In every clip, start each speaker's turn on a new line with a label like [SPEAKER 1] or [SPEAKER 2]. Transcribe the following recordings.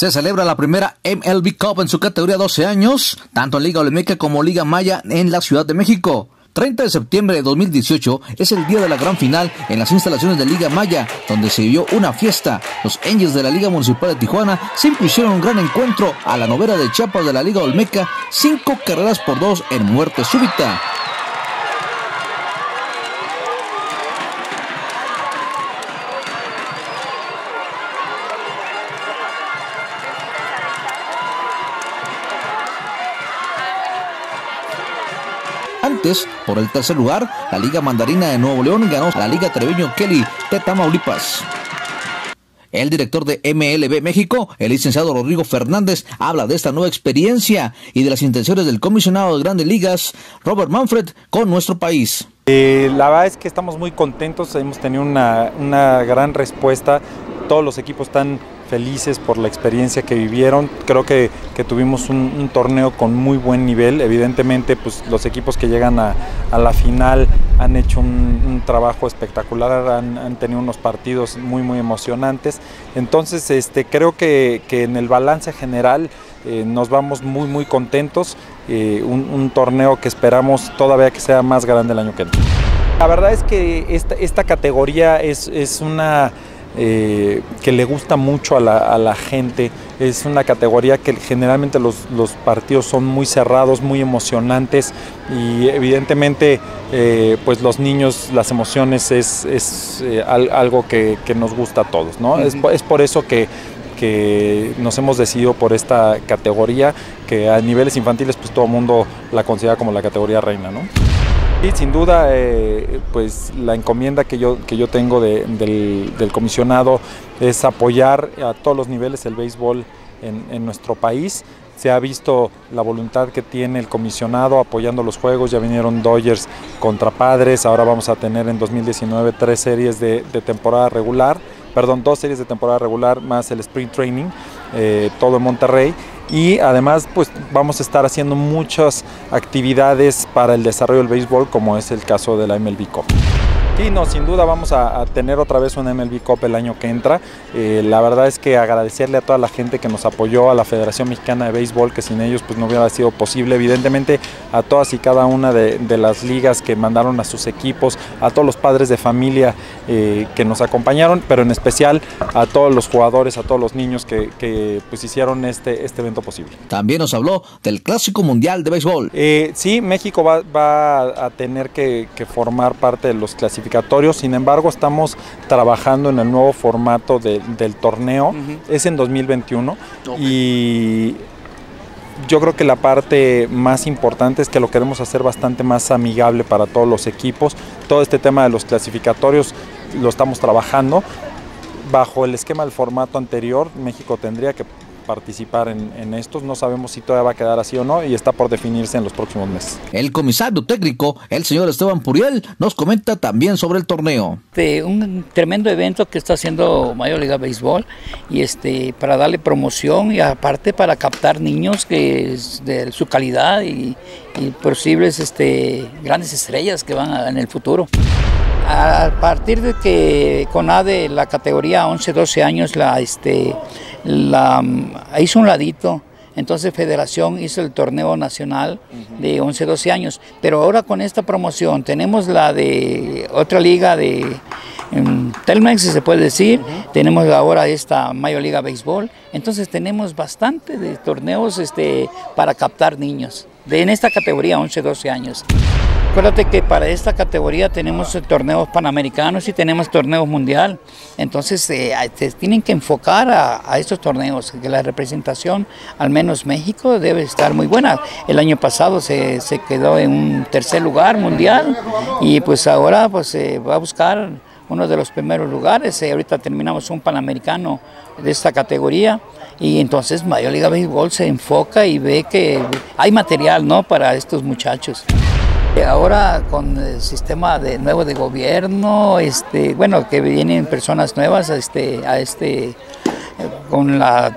[SPEAKER 1] Se celebra la primera MLB Cup en su categoría 12 años, tanto en Liga Olmeca como Liga Maya en la Ciudad de México. 30 de septiembre de 2018 es el día de la gran final en las instalaciones de Liga Maya, donde se vivió una fiesta. Los Angels de la Liga Municipal de Tijuana se impusieron un gran encuentro a la novela de Chiapas de la Liga Olmeca, cinco carreras por dos en muerte súbita. Antes, por el tercer lugar, la Liga Mandarina de Nuevo León ganó a la Liga Treviño Kelly de Tamaulipas. El director de MLB México, el licenciado Rodrigo Fernández, habla de esta nueva experiencia y de las intenciones del comisionado de Grandes Ligas, Robert Manfred, con nuestro país.
[SPEAKER 2] Eh, la verdad es que estamos muy contentos, hemos tenido una, una gran respuesta, todos los equipos están felices por la experiencia que vivieron. Creo que, tuvimos un, torneo con muy buen nivel. Evidentemente, pues los equipos que llegan a, la final han hecho un, trabajo espectacular, han, tenido unos partidos muy, muy emocionantes. Entonces, este, creo que, en el balance general eh, nos vamos muy, muy contentos. Eh, un, torneo que esperamos todavía que sea más grande el año que viene. La verdad es que esta, esta categoría es, es una eh, que le gusta mucho a la, gente. Es una categoría que generalmente los, partidos son muy cerrados, muy emocionantes y evidentemente eh, pues los niños, las emociones es, eh, algo que, nos gusta a todos. ¿no? es, por eso que, que nos hemos decidido por esta categoría que a niveles infantiles pues todo el mundo la considera como la categoría reina. ¿no? Y sin duda, eh, pues la encomienda que yo, que yo tengo del, comisionado es apoyar a todos los niveles el béisbol en, nuestro país. Se ha visto la voluntad que tiene el comisionado apoyando los juegos. Ya vinieron Dodgers contra Padres. Ahora vamos a tener en 2019 tres series de, temporada regular. Perdón, dos series de temporada regular más el Spring Training, eh, todo en Monterrey y además pues vamos a estar haciendo muchas actividades para el desarrollo del béisbol como es el caso de la MLB Cup. Sí, no, sin duda vamos a, tener otra vez un MLB Cup el año que entra. Eh, la verdad es que agradecerle a toda la gente que nos apoyó, a la Federación Mexicana de Béisbol, que sin ellos pues no hubiera sido posible. Evidentemente a todas y cada una de, las ligas que mandaron a sus equipos, a todos los padres de familia eh, que nos acompañaron, pero en especial a todos los jugadores, a todos los niños que, pues hicieron este, este evento posible.
[SPEAKER 1] También nos habló del Clásico Mundial de Béisbol.
[SPEAKER 2] Eh, sí, México va, a tener que, que formar parte de los clasificados sin embargo estamos trabajando en el nuevo formato del torneo, es en 2021 y yo creo que la parte más importante es que lo queremos hacer bastante más amigable para todos los equipos. Todo este tema de los clasificatorios lo estamos trabajando. Bajo el esquema del formato anterior, México tendría que participar en, estos. No sabemos si todavía va a quedar así o no y está por definirse en los próximos meses.
[SPEAKER 1] El comisario técnico, el señor Esteban Puriel, nos comenta también sobre el torneo.
[SPEAKER 3] De un tremendo evento que está haciendo Mayor Liga Béisbol y este para darle promoción y aparte para captar niños que es de su calidad y, posibles este, grandes estrellas que van en el futuro. A partir de que CONADE, la categoría 11-12 años, la, este, la, hizo un ladito, entonces Federación hizo el torneo nacional de 11-12 años, pero ahora con esta promoción tenemos la de otra liga de Telmex, si se puede decir, tenemos ahora esta Mayor Liga Béisbol, entonces tenemos bastante de torneos este, para captar niños, de, en esta categoría 11-12 años. Acuérdate que para esta categoría tenemos torneos panamericanos y tenemos torneos mundial. Entonces eh, se tienen que enfocar a, estos torneos, que la representación, al menos México, debe estar muy buena. El año pasado se, quedó en un tercer lugar mundial y pues ahora pues se va a buscar uno de los primeros lugares. Eh, ahorita terminamos un panamericano de esta categoría y entonces Mayor Liga Béisbol se enfoca y ve que hay material ¿no? para estos muchachos. Ahora con el sistema de nuevo de gobierno, este, bueno, que vienen personas nuevas a este, a este, con la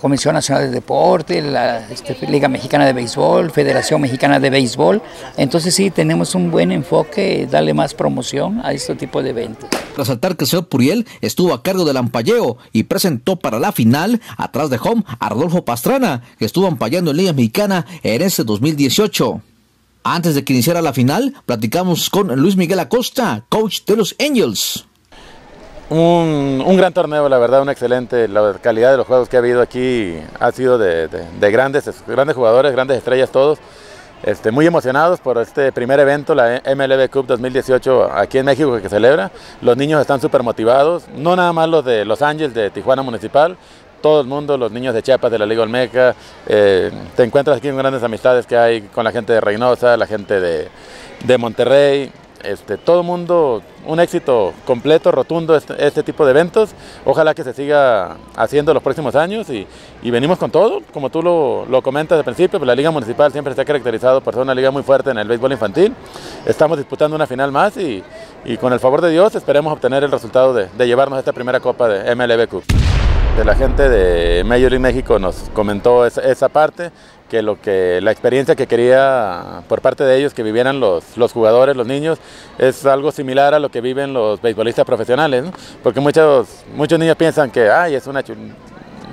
[SPEAKER 3] Comisión Nacional de Deporte, la este, Liga Mexicana de Béisbol, Federación Mexicana de Béisbol. Entonces sí, tenemos un buen enfoque, darle más promoción a este tipo de eventos.
[SPEAKER 1] Resaltar que el señor Puriel estuvo a cargo del ampalleo y presentó para la final, atrás de home, a Rodolfo Pastrana, que estuvo ampallando en Liga Mexicana en ese 2018. Antes de que iniciara la final, platicamos con Luis Miguel Acosta, coach de los Angels.
[SPEAKER 4] Un, gran torneo, la verdad, un excelente. La calidad de los juegos que ha habido aquí ha sido de, de, de grandes, grandes jugadores, grandes estrellas todos. Este, muy emocionados por este primer evento, la MLB Cup 2018 aquí en México que celebra. Los niños están súper motivados, no nada más los de Los Ángeles, de Tijuana Municipal, todo el mundo, los niños de Chiapas, de la Liga Olmeca. Eh, te encuentras aquí con grandes amistades que hay con la gente de Reynosa, la gente de, de Monterrey, este, todo el mundo, un éxito completo, rotundo este, este, tipo de eventos. Ojalá que se siga haciendo los próximos años y, y venimos con todo. Como tú lo, lo comentas al principio, pues la Liga Municipal siempre se ha caracterizado por ser una liga muy fuerte en el béisbol infantil. Estamos disputando una final más y, y con el favor de Dios esperemos obtener el resultado de, de llevarnos esta primera copa de MLB Cup. De la gente de Major League México nos comentó esa, esa parte, que lo que la experiencia que quería por parte de ellos que vivieran los, los jugadores, los niños, es algo similar a lo que viven los beisbolistas profesionales, ¿no? porque muchos, muchos niños piensan que ay, es una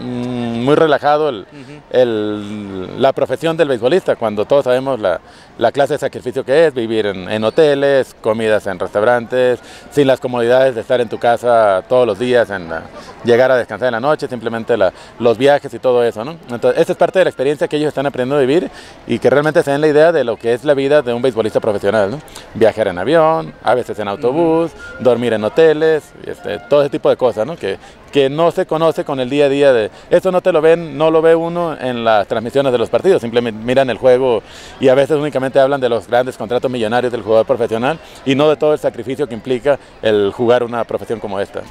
[SPEAKER 4] muy relajado el, uh -huh. el, la profesión del beisbolista, cuando todos sabemos la, la clase de sacrificio que es, vivir en, en, hoteles, comidas en restaurantes, sin las comodidades de estar en tu casa todos los días, en la, llegar a descansar en la noche, simplemente la, los viajes y todo eso. ¿no? Entonces, esta es parte de la experiencia que ellos están aprendiendo a vivir y que realmente se den la idea de lo que es la vida de un beisbolista profesional. ¿no? Viajar en avión, a veces en autobús, uh -huh. dormir en hoteles, este, todo ese tipo de cosas ¿no? que, que no se conoce con el día a día de esto no te lo ven, no lo ve uno en las transmisiones de los partidos, simplemente miran el juego y a veces únicamente hablan de los grandes contratos millonarios del jugador profesional y no de todo el sacrificio que implica el jugar una profesión como esta.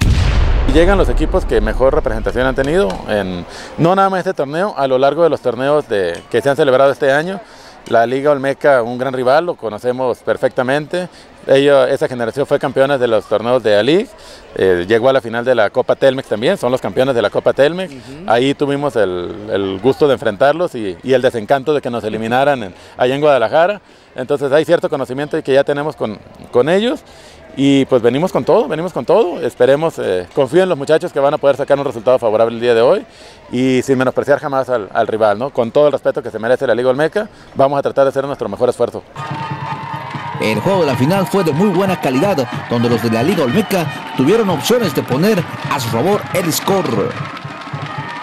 [SPEAKER 4] Llegan los equipos que mejor representación han tenido, en, no nada más este torneo, a lo largo de los torneos de, que se han celebrado este año. La Liga Olmeca, un gran rival, lo conocemos perfectamente. Ella, esa generación fue campeona de los torneos de A-League, eh, llegó a la final de la Copa Telmex también, son los campeones de la Copa Telmex. Uh -huh. Ahí tuvimos el, el, gusto de enfrentarlos y, y, el desencanto de que nos eliminaran en, allá en Guadalajara. Entonces hay cierto conocimiento que ya tenemos con, con ellos y pues venimos con todo, venimos con todo. Esperemos, eh, confío en los muchachos que van a poder sacar un resultado favorable el día de hoy y sin menospreciar jamás al, al rival, ¿no? Con todo el respeto que se merece la Liga Olmeca, vamos a tratar de hacer nuestro mejor esfuerzo.
[SPEAKER 1] El juego de la final fue de muy buena calidad, donde los de la Liga Olmeca tuvieron opciones de poner a su favor el score.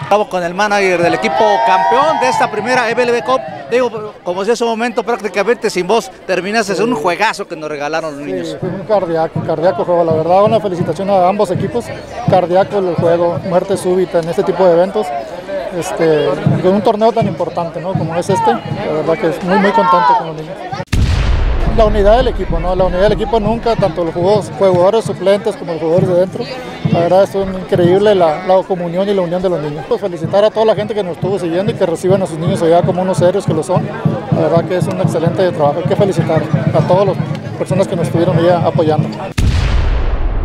[SPEAKER 5] Estamos con el manager del equipo campeón de esta primera MLB Cup. Digo, como si ese momento prácticamente sin voz terminaste, es un juegazo que nos regalaron los niños.
[SPEAKER 6] Sí, fue un cardíaco, cardíaco juego, la verdad. Una felicitación a ambos equipos. Cardíaco el juego, muerte súbita en este tipo de eventos. Este, con un torneo tan importante ¿no? como es este, la verdad que es muy, muy contento con los niños la unidad del equipo, ¿no? La unidad del equipo nunca, tanto los jugadores suplentes como los jugadores de dentro. La verdad es un increíble la, la, comunión y la unión de los niños. Pues felicitar a toda la gente que nos estuvo siguiendo y que reciben a sus niños allá como unos serios que lo son. La verdad que es un excelente trabajo. Hay que felicitar a todas las personas que nos estuvieron allá apoyando.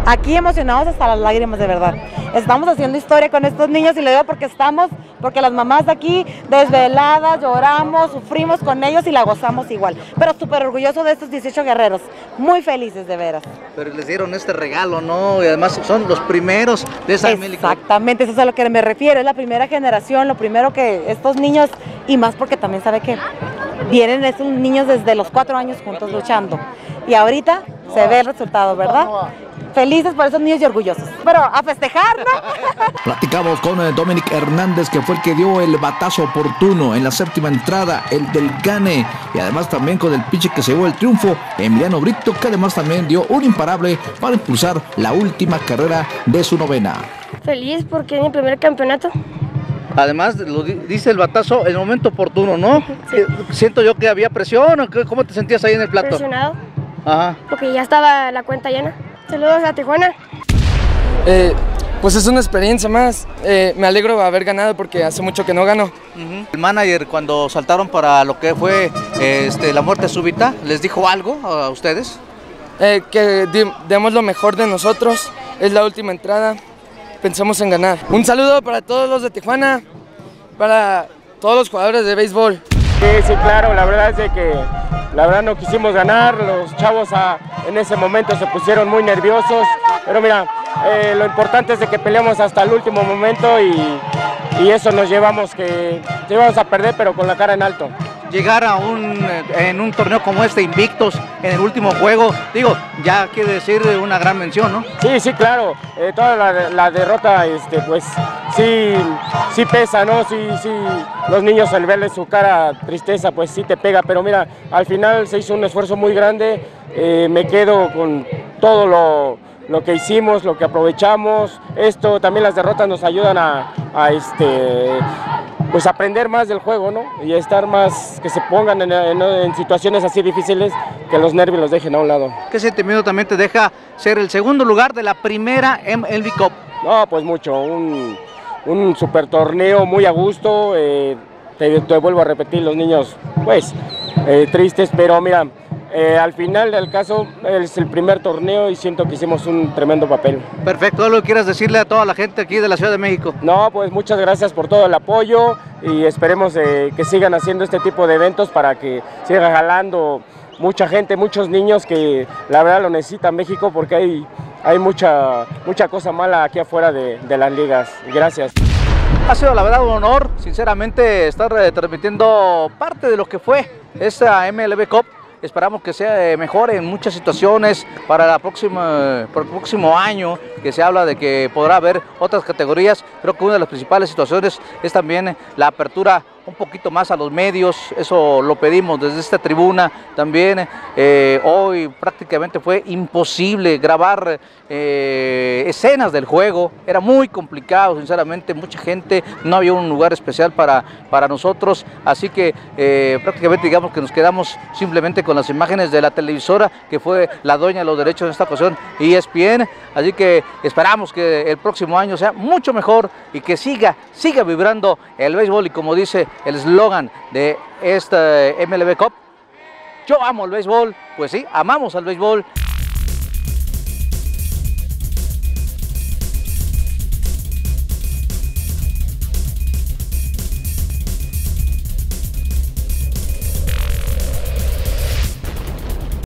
[SPEAKER 7] Aquí emocionados hasta las lágrimas, de verdad. Estamos haciendo historia con estos niños y le digo porque estamos, porque las mamás de aquí desveladas, lloramos, sufrimos con ellos y la gozamos igual. Pero súper orgulloso de estos 18 guerreros, muy felices de veras.
[SPEAKER 5] Pero les dieron este regalo, ¿no? Y además son los primeros de esa
[SPEAKER 7] Exactamente, eso es a lo que me refiero, es la primera generación, lo primero que estos niños, y más porque también sabe que vienen esos niños desde los cuatro años juntos luchando. Y ahorita se ve el resultado, ¿verdad? Felices por esos niños y orgullosos. Pero a festejar, ¿no?
[SPEAKER 1] Platicamos con Dominic Hernández, que fue el que dio el batazo oportuno en la séptima entrada, el del Gane, y además también con el pitcher que se llevó el triunfo, Emiliano Brito, que además también dio un imparable para impulsar la última carrera de su novena.
[SPEAKER 8] Feliz porque es mi primer campeonato.
[SPEAKER 5] Además, lo dice el batazo en el momento oportuno, ¿no? Sí. Siento yo que había presión, ¿cómo te sentías ahí en el plato?
[SPEAKER 8] Presionado. Ajá. Porque ya estaba la cuenta llena. Saludos a Tijuana.
[SPEAKER 9] Eh, pues es una experiencia más. Eh, me alegro de haber ganado porque hace mucho que no gano.
[SPEAKER 5] Uh -huh. El manager cuando saltaron para lo que fue este, la muerte súbita, ¿les dijo algo a ustedes?
[SPEAKER 9] Eh, que demos lo mejor de nosotros. Es la última entrada. Pensamos en ganar. Un saludo para todos los de Tijuana. para todos los jugadores de béisbol.
[SPEAKER 10] Sí, sí, claro, la verdad es de que la verdad no quisimos ganar, los chavos en ese momento se pusieron muy nerviosos, pero mira, eh, lo importante es de que peleamos hasta el último momento y, y eso nos llevamos que llevamos a perder pero con la cara en alto
[SPEAKER 5] llegar a un, eh, en un torneo como este, invictos en el último juego, digo, ya quiere decir una gran mención, ¿no?
[SPEAKER 10] Sí, sí, claro. Eh, toda la, derrota, este, pues sí, sí pesa, ¿no? Sí, sí, los niños al verle su cara tristeza, pues sí te pega, pero mira, al final se hizo un esfuerzo muy grande, eh, me quedo con todo lo, lo que hicimos, lo que aprovechamos. Esto también las derrotas nos ayudan a, a este, pues aprender más del juego, ¿no? Y estar más, que se pongan en, situaciones así difíciles, que los nervios los dejen a un lado.
[SPEAKER 5] ¿Qué sentimiento también te deja ser el segundo lugar de la primera MLB Cup?
[SPEAKER 10] No, pues mucho, un, un super torneo muy a gusto, eh, te, vuelvo a repetir, los niños, pues, eh, tristes, pero mira, eh, al final del caso es el primer torneo y siento que hicimos un tremendo papel.
[SPEAKER 5] Perfecto, ¿algo quieras decirle a toda la gente aquí de la Ciudad de México?
[SPEAKER 10] No, pues muchas gracias por todo el apoyo y esperemos eh, que sigan haciendo este tipo de eventos para que siga jalando mucha gente, muchos niños que la verdad lo necesita México porque hay, hay mucha, mucha cosa mala aquí afuera de, las ligas. Gracias.
[SPEAKER 5] Ha sido la verdad un honor, sinceramente, estar eh, transmitiendo parte de lo que fue esta MLB Cup Esperamos que sea mejor en muchas situaciones para, la próxima, para el próximo año, que se habla de que podrá haber otras categorías. Creo que una de las principales situaciones es también la apertura un poquito más a los medios, eso lo pedimos desde esta tribuna también. Eh, hoy prácticamente fue imposible grabar eh, escenas del juego, era muy complicado, sinceramente, mucha gente, no había un lugar especial para, para nosotros, así que eh, prácticamente digamos que nos quedamos simplemente con las imágenes de la televisora que fue la dueña de los derechos en esta ocasión, ESPN, así que esperamos que el próximo año sea mucho mejor y que siga, siga vibrando el béisbol y como dice el eslogan de esta MLB Cup. Yo amo el béisbol, pues sí, amamos al béisbol